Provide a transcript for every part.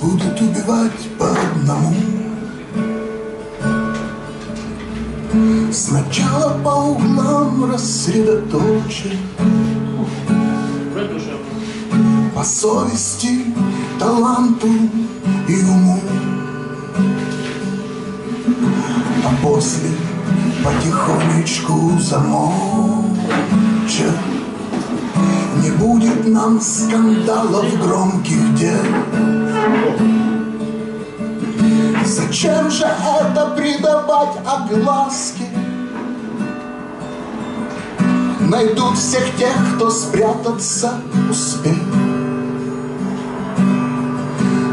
Будут убивать по одному. Сначала по углам рассредоточен По совести, таланту и уму. А после потихонечку замолчат Не будет нам скандалов громких дел же это придавать огласке? Найдут всех тех, кто спрятаться успел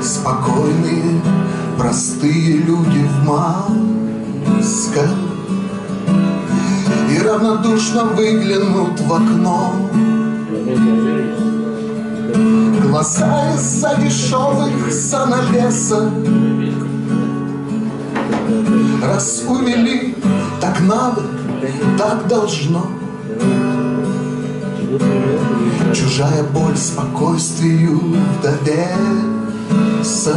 Спокойные, простые люди в масках. И равнодушно выглянут в окно. Глаза из-за дешевых занавесок Раз увели, так надо, так должно. Чужая боль спокойствию довеса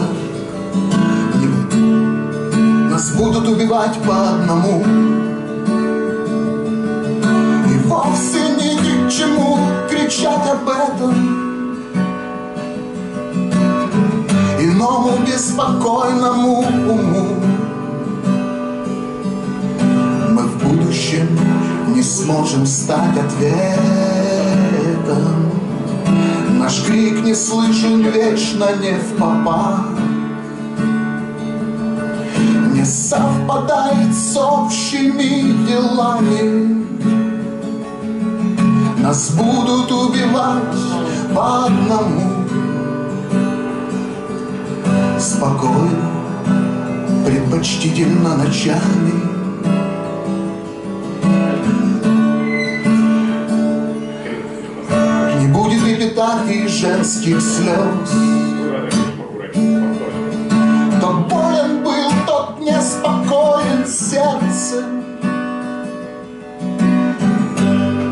Нас будут убивать по одному. И вовсе ни к чему кричать об этом. Иному беспокойному уму сможем стать ответом. Наш крик не слышен вечно не в попа. Не совпадает с общими делами. Нас будут убивать по одному. Спокойно, предпочтительно ночами женских слез. Тот болен был, тот неспокоен сердцем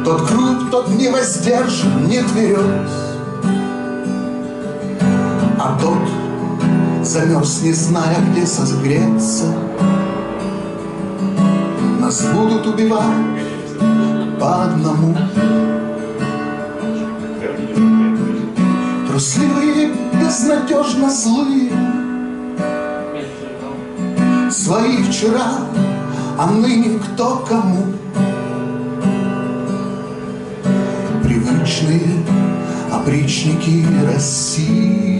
Тот груб, тот не воздержан, не тверез А тот замерз, не зная, где согреться. Нас будут убивать по одному Трусливые, безнадежно злые Свои вчера, а ныне кто кому? Привычные опричники России